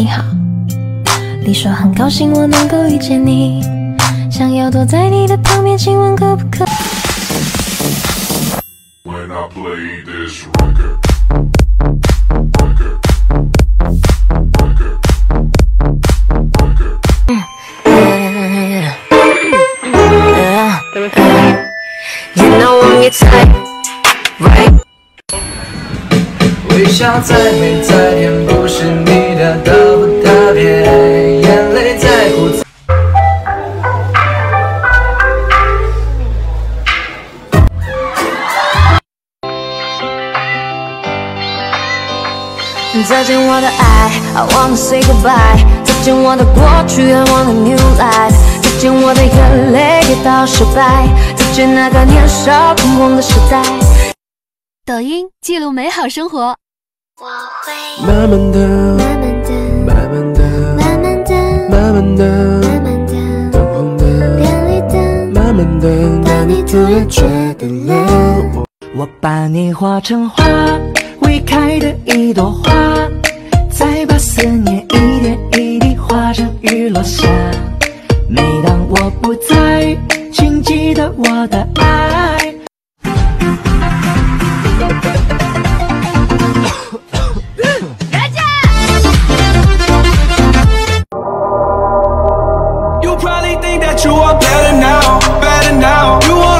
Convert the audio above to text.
你好。你说很高兴我能够遇见你，想要躲在你的旁边，亲吻可不可？微笑再美再甜，不是再见我的爱，I wanna say goodbye。再见我的过去，I want a new life。再见我的眼泪，跌倒失败。再见那个年少轻狂的时代。抖音记录美好生活。我会慢慢的，慢慢的，慢慢的，慢慢的，慢慢的，慢慢的，慢慢的，当你突然觉得冷。我把你画成画，未开的一朵花，再把思念一点一滴化成雨落下。每当我不在，请记得我的爱。You probably think that you are better now, better now. You are